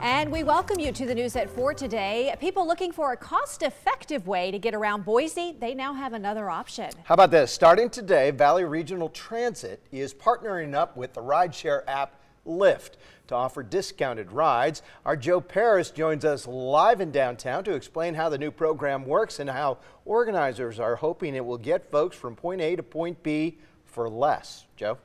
And we welcome you to the news at 4 today. People looking for a cost-effective way to get around Boise, they now have another option. How about this? Starting today, Valley Regional Transit is partnering up with the rideshare app Lyft to offer discounted rides. Our Joe Paris joins us live in downtown to explain how the new program works and how organizers are hoping it will get folks from point A to point B for less. Joe?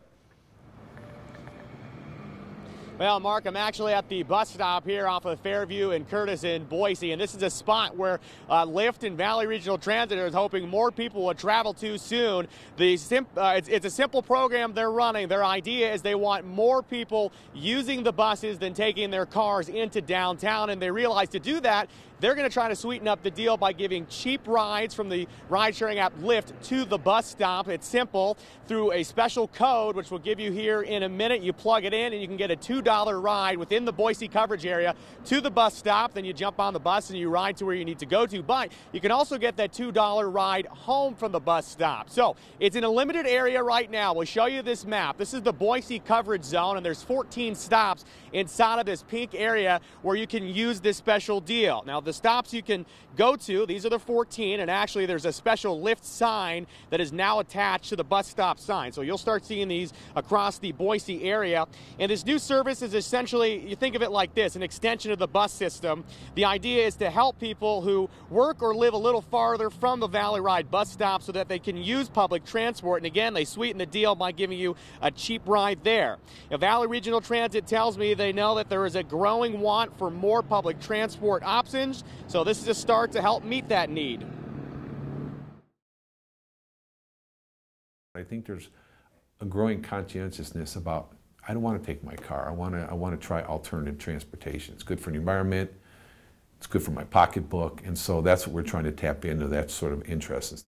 Well, Mark, I'm actually at the bus stop here off of Fairview and Curtis in Boise, and this is a spot where uh, Lyft and Valley Regional Transit is hoping more people will travel to soon. The uh, it's, it's, a simple program they're running. Their idea is they want more people using the buses than taking their cars into downtown, and they realize to do that, they're going to try to sweeten up the deal by giving cheap rides from the ride-sharing app Lyft to the bus stop. It's simple through a special code, which we'll give you here in a minute. You plug it in, and you can get a two $2 ride within the Boise coverage area to the bus stop. Then you jump on the bus and you ride to where you need to go to. But you can also get that $2 ride home from the bus stop. So it's in a limited area right now. We'll show you this map. This is the Boise coverage zone, and there's 14 stops inside of this pink area where you can use this special deal. Now, the stops you can go to, these are the 14, and actually there's a special Lyft sign that is now attached to the bus stop sign. So you'll start seeing these across the Boise area. And this new service service is essentially, you think of it like this, an extension of the bus system. The idea is to help people who work or live a little farther from the Valley Ride bus stop so that they can use public transport. And again, they sweeten the deal by giving you a cheap ride there. Now, Valley Regional Transit tells me they know that there is a growing want for more public transport options. So this is a start to help meet that need. I think there's a growing conscientiousness about I don't want to take my car. I want to, I want to try alternative transportation. It's good for the environment. It's good for my pocketbook. And so that's what we're trying to tap into, that sort of interest.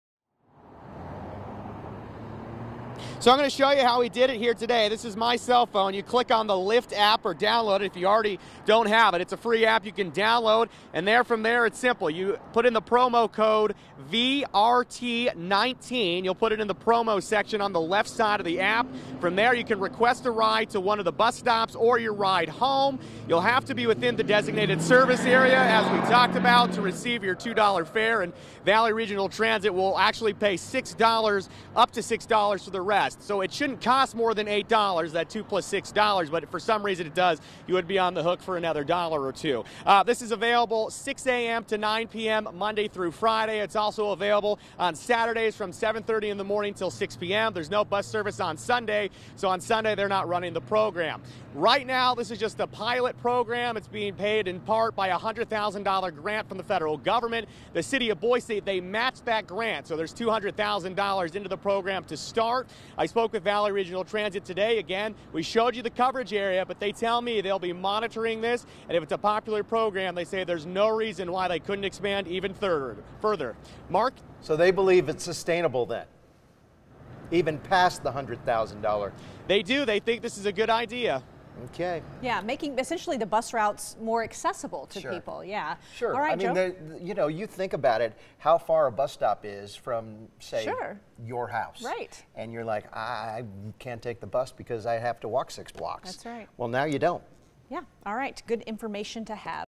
So I'm going to show you how we did it here today. This is my cell phone. You click on the Lyft app or download it if you already don't have it. It's a free app you can download, and there from there it's simple. You put in the promo code VRT19. You'll put it in the promo section on the left side of the app. From there you can request a ride to one of the bus stops or your ride home. You'll have to be within the designated service area as we talked about to receive your $2 fare and Valley Regional Transit will actually pay $6 up to $6 for the rest. So it shouldn't cost more than $8, that 2 plus $6, but for some reason it does, you would be on the hook for another dollar or two. Uh, this is available 6 a.m. to 9 p.m. Monday through Friday. It's also available on Saturdays from 7.30 in the morning till 6 p.m. There's no bus service on Sunday, so on Sunday they're not running the program. Right now, this is just a pilot program. It's being paid in part by a $100,000 grant from the federal government. The city of Boise, they matched that grant, so there's $200,000 into the program to start. I spoke with Valley Regional Transit today. Again, we showed you the coverage area, but they tell me they'll be monitoring this, and if it's a popular program, they say there's no reason why they couldn't expand even further. Mark? So they believe it's sustainable then? Even past the $100,000? They do. They think this is a good idea. Okay. Yeah, making essentially the bus routes more accessible to sure. people. Yeah. Sure. All right, I mean, you know, you think about it, how far a bus stop is from, say, sure. your house. Right. And you're like, I can't take the bus because I have to walk six blocks. That's right. Well, now you don't. Yeah. All right. Good information to have.